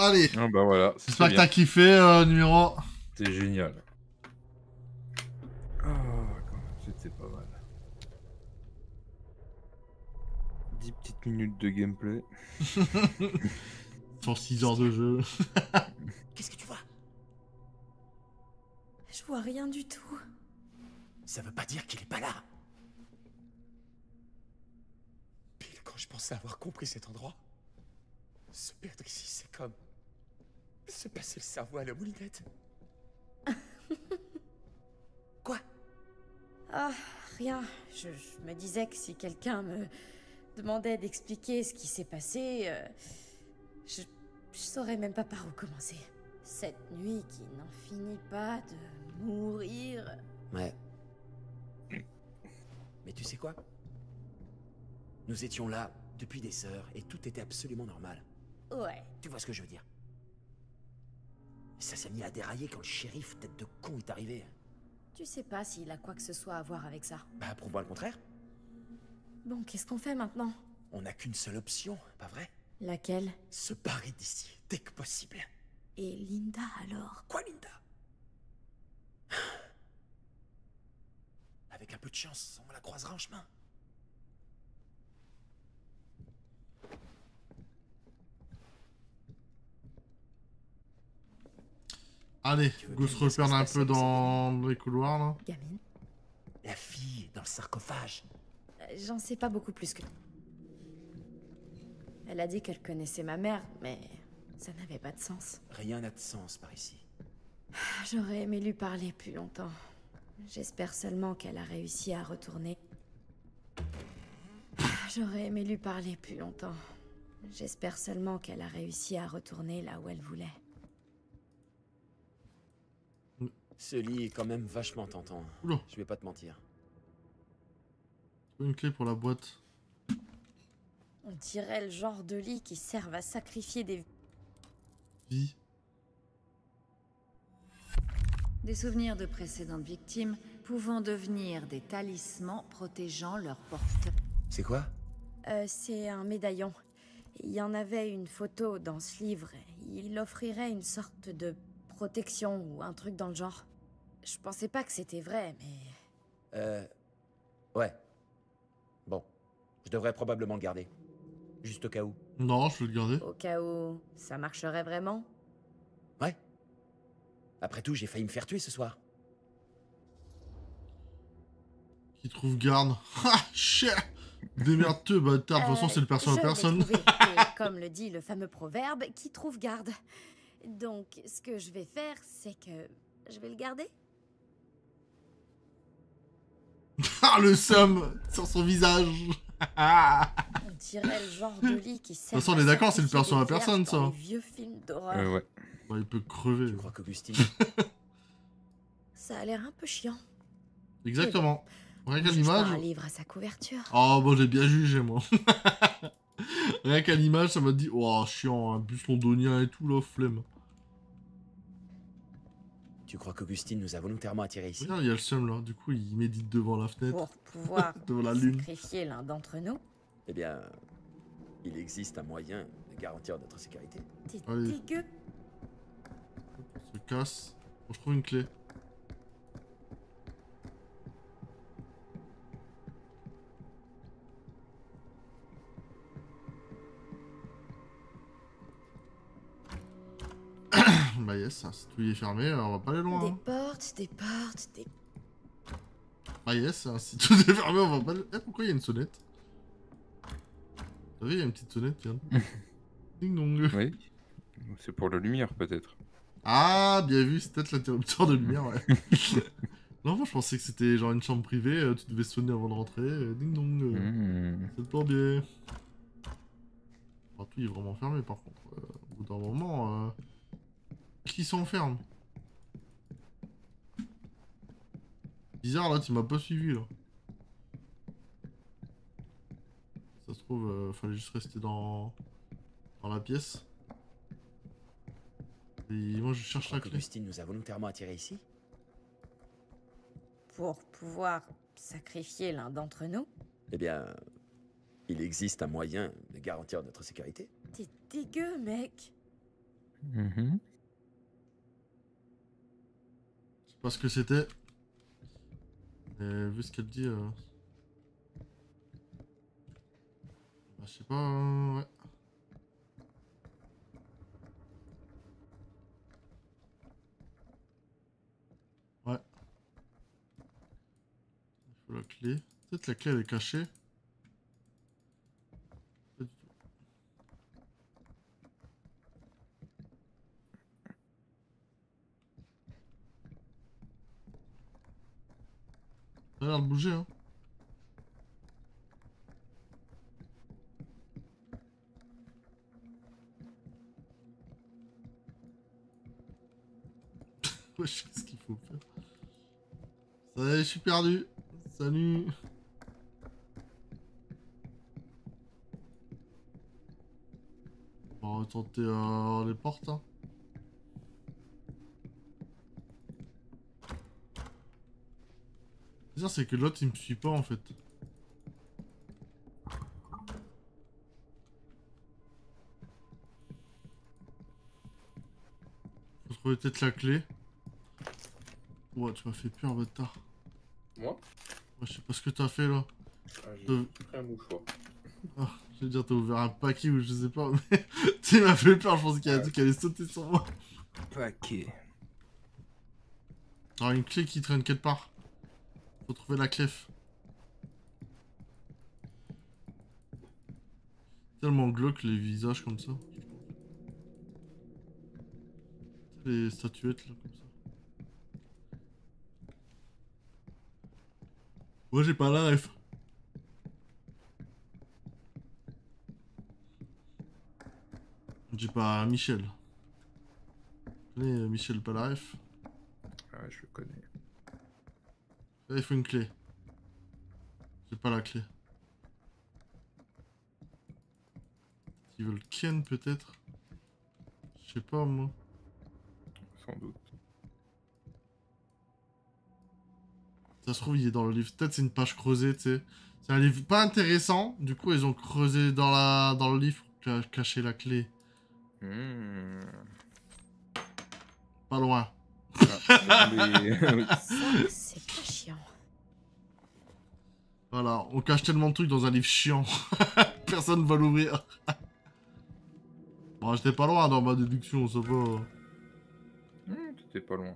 Allez, Ah bah voilà, j'espère c'était que t'as kiffé, euh, numéro. C'était génial. Quand même, c'était pas mal. 10 petites minutes de gameplay. Sur 6 heures de jeu. Qu'est-ce que tu vois? Je vois rien du tout. Ça veut pas dire qu'il est pas là. Pile quand je pensais avoir compris cet endroit, se perdre ici, c'est comme se passer le cerveau à la moulinette. Quoi? Ah, rien. Je, je me disais que si quelqu'un me demandait d'expliquer ce qui s'est passé, euh, je, je saurais même pas par où commencer. Cette nuit qui n'en finit pas de mourir. Ouais. Mais tu sais quoi? Nous étions là depuis des heures et tout était absolument normal. Ouais. Tu vois ce que je veux dire? Ça s'est mis à dérailler quand le shérif, tête de con, est arrivé. Tu sais pas s'il a quoi que ce soit à voir avec ça. Bah, prouve-moi le contraire. Bon, qu'est-ce qu'on fait maintenant? On n'a qu'une seule option, pas vrai? Laquelle? Se barrer d'ici, dès que possible. Et Linda alors? Quoi, Linda? Avec un peu de chance, on la croisera en chemin. Allez, go se se un peu dans les couloirs là. Gamine La fille dans le sarcophage. Euh, J'en sais pas beaucoup plus que. Elle a dit qu'elle connaissait ma mère, mais ça n'avait pas de sens. Rien n'a de sens par ici. J'aurais aimé lui parler plus longtemps. J'espère seulement qu'elle a réussi à retourner. J'aurais aimé lui parler plus longtemps. J'espère seulement qu'elle a réussi à retourner là où elle voulait. Ce lit est quand même vachement tentant. Oula, Je vais pas te mentir. une clé pour la boîte. On dirait le genre de lit qui servent à sacrifier des... Vie. Des souvenirs de précédentes victimes pouvant devenir des talismans protégeant leur porte. C'est quoi? Euh, c'est un médaillon. Il y en avait une photo dans ce livre. Il offrirait une sorte de protection ou un truc dans le genre. Je pensais pas que c'était vrai, mais... Euh... Ouais. Bon. Je devrais probablement le garder. Juste au cas où. Non, je vais le garder. Au cas où ça marcherait vraiment? Ouais. Après tout, j'ai failli me faire tuer ce soir. Qui trouve garde. Ha Chien Démerde-toi, bâtard. De toute façon, Euh, c'est le à l'ai personne. trouvé, et comme le dit le fameux proverbe, qui trouve garde. Donc, ce que je vais faire, c'est que je vais le garder. Ah, le somme sur son visage. Ah. On dirait le genre de lit qui sert. toute façon, on est d'accord, c'est le sacrifier perso à personne, ça. les vieux films d'horreur. Euh, ouais. Bah, il peut crever. Tu crois qu'Augustine... Ça a l'air un peu chiant. Exactement. Rien qu'à l'image. un livre à sa couverture. Oh, bon, j'ai bien jugé, moi. Rien qu'à l'image, ça m'a dit, oh, chiant, un bus londonien et tout, là, flemme. Tu crois qu'Augustine nous a volontairement attirés ici? Regarde, il y a le seum, là. Du coup, il médite devant la fenêtre, Pour pouvoir devant la lune. sacrifier l'un d'entre nous. Eh bien... Il existe un moyen de garantir notre sécurité. T'es dégueu. On se casse. Bon, je trouve une clé. bah yes, si tout y est fermé, alors on va pas aller loin. Des hein. portes, des portes, des... Bah yes, si tout est fermé, on va pas aller... Eh, pourquoi il y a une sonnette? Vous savez, il y a une petite sonnette, tiens. Ding dong. Oui. C'est pour la lumière, peut-être. Ah, bien vu, c'est peut-être l'interrupteur de lumière, ouais. non, moi je pensais que c'était genre une chambre privée, euh, tu devais sonner avant de rentrer, euh, ding dong. euh, Mmh. C'est le plombier. Enfin, tout est vraiment fermé par contre. Euh, au bout d'un moment, euh... qui s'enferme Bizarre là, tu m'as pas suivi là. Ça se trouve, euh, fallait juste rester dans dans la pièce. Et moi je cherche la clé. qu'Augustine nous a volontairement attirés ici Pour pouvoir sacrifier l'un d'entre nous. Eh bien... Il existe un moyen de garantir notre sécurité. T'es dégueu, mec. Mhm. Je sais pas ce que c'était. Mais vu ce qu'elle dit. Euh... Bah, je sais pas. euh, ouais. Ouais. Il faut la clé. Peut-être la clé elle est cachée. Pas du tout. Ça a bouger, hein. Wesh, qu'est-ce qu'il faut faire Ça y est, je suis perdu. Salut. On va tenter euh, les portes, hein. Pire, c'est que l'autre il me suit pas en fait. Faut trouver peut-être la clé. Ouais, tu m'as fait peur, bâtard. Moi Ouais, je sais pas ce que t'as fait là. ah, J'ai pris un mouchoir. Ah, je veux dire, t'as ouvert un paquet ou je sais pas, mais tu m'as fait peur, je pensais qu'il y a un truc qui allait sauter sur moi. Paquet. Alors, une clé qui traîne quelque part. Faut trouver la clef. Tellement glauque les visages comme ça. Les statuettes là comme ça. Moi j'ai pas la ref. J'ai pas Michel. Tu connais euh, Michel Palaref Ah, je le connais. Là, il faut une clé. J'ai pas la clé. Ils veulent Ken peut-être Je sais pas moi. Sans doute. Ça se trouve il est dans le livre. Peut-être c'est une page creusée, tu sais. C'est un livre pas intéressant. Du coup ils ont creusé dans la dans le livre pour ca- cacher la clé. Hmm. Pas loin. Ah, mais- Voilà, on cache tellement de trucs dans un livre chiant. Personne va l'ouvrir. bon, j'étais pas loin dans ma déduction, ça va. Hmm, T'étais pas loin.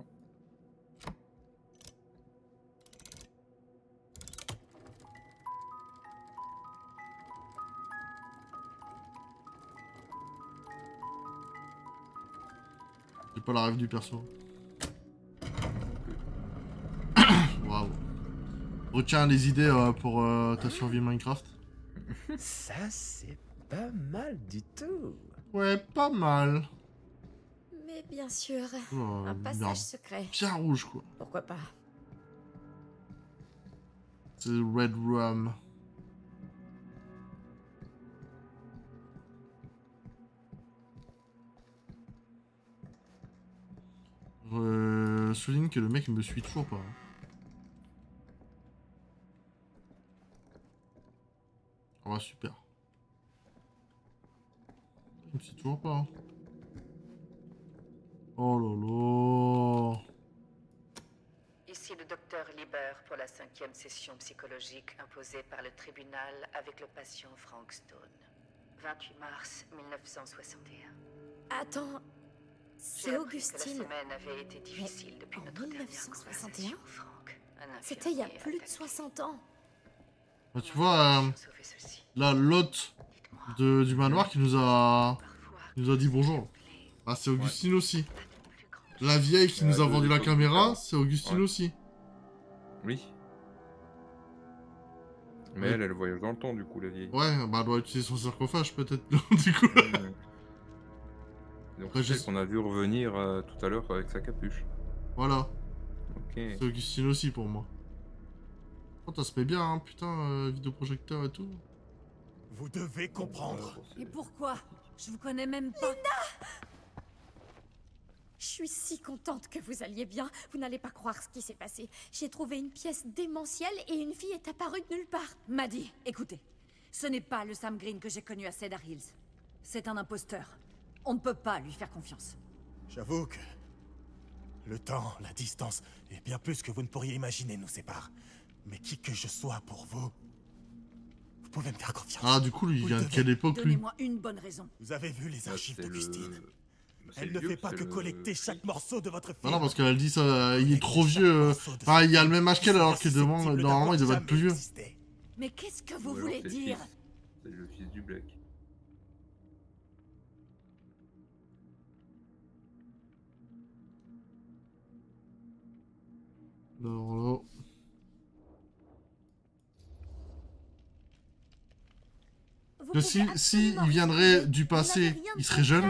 J'ai pas la rêve du perso. Retiens les idées euh, pour euh, ta survie Minecraft. Ça, c'est pas mal du tout. Ouais, pas mal. Mais bien sûr, Oh, un bien, passage secret. bien rouge quoi. Pourquoi pas C'est Red Rum. Je souligne que le mec me suit toujours pas. hein. Oh super. Il me suit toujours pas. hein. Oh là là. Ici le docteur Lieber pour la cinquième session psychologique imposée par le tribunal avec le patient Frank Stone. 28 mars 1961. Attends, c'est Augustine. Que la semaine avait été difficile depuis en notre dernière 1961? conversation, Frank. Un C'était il y a plus de attaqué. 60 ans. Bah, tu vois, euh, là, l'hôte du manoir qui nous a, qui nous a dit bonjour. Ah, c'est Augustine aussi. La vieille qui Ouais, nous a vendu la époques caméra, différentes. c'est Augustine Ouais. aussi. Oui. Mais elle, elle voyage dans le temps, du coup, la vieille. Ouais, bah elle doit utiliser son sarcophage peut-être, du coup. Donc, Après, je sais- qu'on a vu revenir euh, tout à l'heure avec sa capuche. Voilà, Ok. c'est Augustine aussi pour moi. Oh, ça se met bien, hein, putain, euh, vidéoprojecteur et tout. Vous devez comprendre. Et pourquoi? Je vous connais même pas. Je suis si contente que vous alliez bien. Vous n'allez pas croire ce qui s'est passé. J'ai trouvé une pièce démentielle et une fille est apparue de nulle part. Maddie, écoutez. Ce n'est pas le Sam Green que j'ai connu à Cedar Hills. C'est un imposteur. On ne peut pas lui faire confiance. J'avoue que le temps, la distance et bien plus que vous ne pourriez imaginer nous séparent. Mais qui que je sois pour vous, vous pouvez me faire confiance. Ah, du coup, lui, il vient de quelle époque, lui Donnez-moi une bonne raison. Vous avez vu les Ah, archives le- d'Augustine c'est Elle le ne vieux, fait pas que le- collecter chaque morceau de votre film. Ah non, parce qu'elle dit ça, il est trop vieux. Enfin, il a le même âge qu'elle, alors que devant, normalement, il devrait être plus vieux. Mais qu'est-ce que vous voulez le dire. C'est le fils du Black. Alors, si- il viendrait du passé, il serait jeune.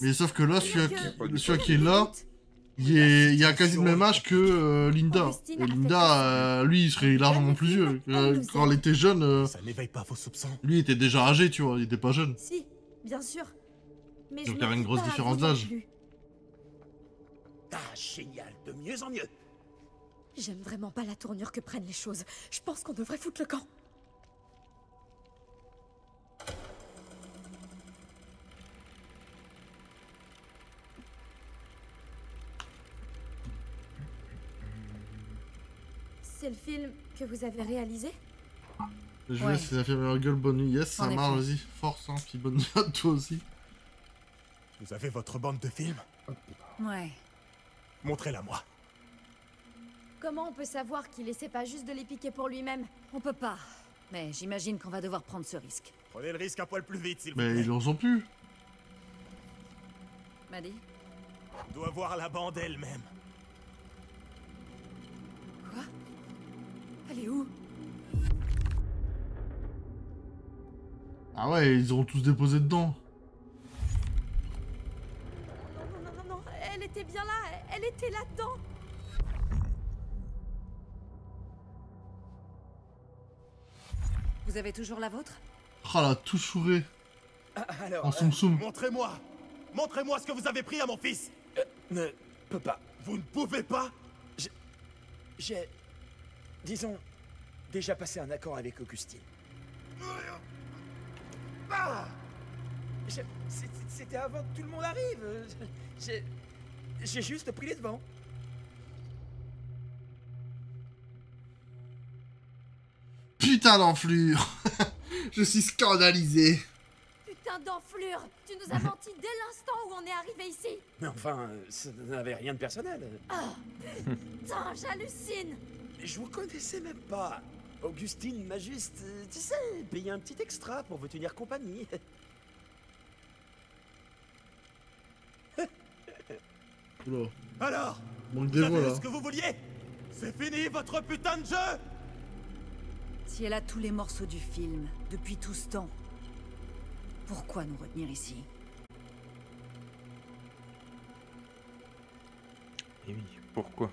Mais sauf que là, celui, qui, que- celui qui est là, il, est, il a quasi le même âge que euh, Linda. Et fait Linda, euh, lui, il serait largement plus vieux. Euh, quand elle était jeune, euh, Ça n'éveille pas vos soupçons. lui, il était déjà âgé, tu vois, il était pas jeune. Si, bien sûr. Mais Donc il y avait une grosse différence d'âge. Ah, génial, de mieux en mieux. J'aime vraiment pas la tournure que prennent les choses. Je pense qu'on devrait foutre le camp. C'est le film que vous avez réalisé Je Ouais. laisse la faire meilleure gueule, bonne nuit. Yes, ça marche, vas-y, force, hein, puis bonne nuit à toi aussi. Vous avez votre bande de films Ouais. Montrez-la moi. Comment on peut savoir qu'il essaie pas juste de les piquer pour lui-même? On peut pas. Mais j'imagine qu'on va devoir prendre ce risque. Prenez le risque un poil plus vite, s'il vous Mais plaît. ils en ont plus. Maddy On doit voir la bande elle-même. Elle est où Ah ouais, ils auront tous déposé dedans. Non, non, non, non, non, elle était bien là, elle était là-dedans Vous avez toujours la vôtre? Ah la tout chouré alors, en soum soum. montrez-moi. Montrez-moi ce que vous avez pris à mon fils. Ne peut pas. Vous ne pouvez pas? J'ai, disons, déjà passé un accord avec Augustine. Ah C'était avant que tout le monde arrive. J'ai, juste pris les devants. Putain d'enflure Je suis scandalisé. Putain d'enflure Tu nous as menti dès l'instant où on est arrivé ici Mais enfin, ça n'avait rien de personnel. Putain, j'hallucine Je vous connaissais même pas. Augustine m'a juste, euh, tu sais, payé un petit extra pour vous tenir compagnie. Oula, Alors manque Vous des voix là. ce que vous vouliez C'est fini votre putain de jeu Si elle a tous les morceaux du film, depuis tout ce temps, pourquoi nous retenir ici? Et oui, pourquoi?